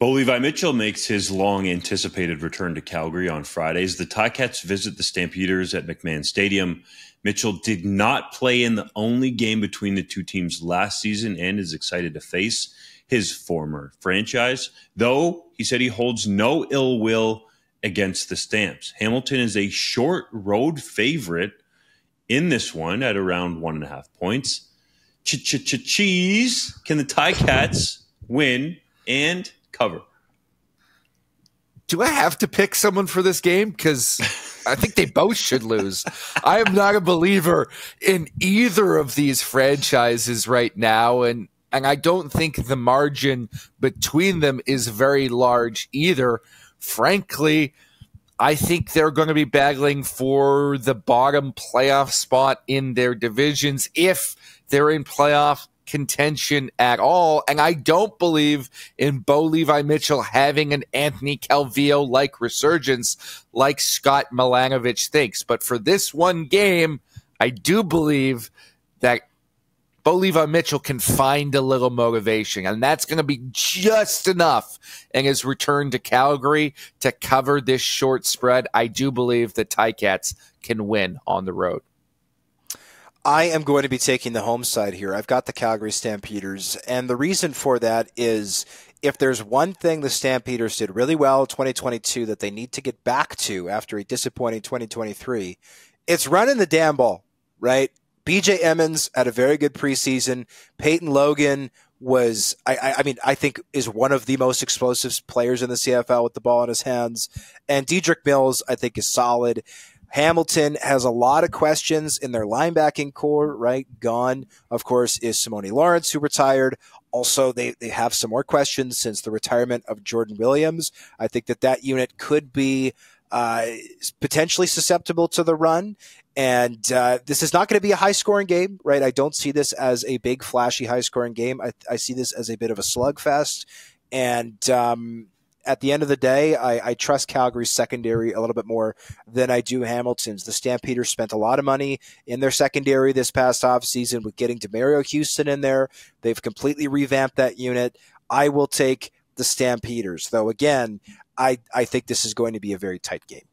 Bo Levi Mitchell makes his long anticipated return to Calgary on Fridays. The Ticats visit the Stampeders at McMahon Stadium. Mitchell did not play in the only game between the two teams last season and is excited to face his former franchise, though he said he holds no ill will against the Stamps. Hamilton is a short road favorite in this one at around one and a half points. Cheese. Can the Ticats win and cover? Do I have to pick someone for this game? Because I think they both should lose. I am not a believer in either of these franchises right now, and and I don't think the margin between them is very large either. Frankly, I think they're going to be battling for the bottom playoff spot in their divisions if they're in playoff contention at all. And I don't believe in Bo Levi Mitchell having an Anthony Calvillo like resurgence like Scott Milanovich thinks. But for this one game, I do believe that Bo Levi Mitchell can find a little motivation, and that's going to be just enough in his return to Calgary to cover this short spread. I do believe the Ticats can win on the road. I am going to be taking the home side here. I've got the Calgary Stampeders, and the reason for that is if there's one thing the Stampeders did really well in 2022 that they need to get back to after a disappointing 2023, it's running the damn ball, right? BJ Emmons had a very good preseason. Peyton Logan was, I, I, mean, I think is one of the most explosive players in the CFL with the ball in his hands. And Dedrick Mills, I think, is solid. Hamilton has a lot of questions in their linebacking corps, right? Gone, of course, is Simoni Lawrence, who retired. Also, they, they have some more questions since the retirement of Jordan Williams. I think that that unit could be uh, potentially susceptible to the run. And uh, this is not going to be a high scoring game, right? I don't see this as a big, flashy, high scoring game. I, I see this as a bit of a slugfest. And um, at the end of the day, I, I, trust Calgary's secondary a little bit more than I do Hamilton's. The Stampeders spent a lot of money in their secondary this past offseason with getting Demerio Houston in there. They've completely revamped that unit. I will take the Stampeders, though again, I, I think this is going to be a very tight game.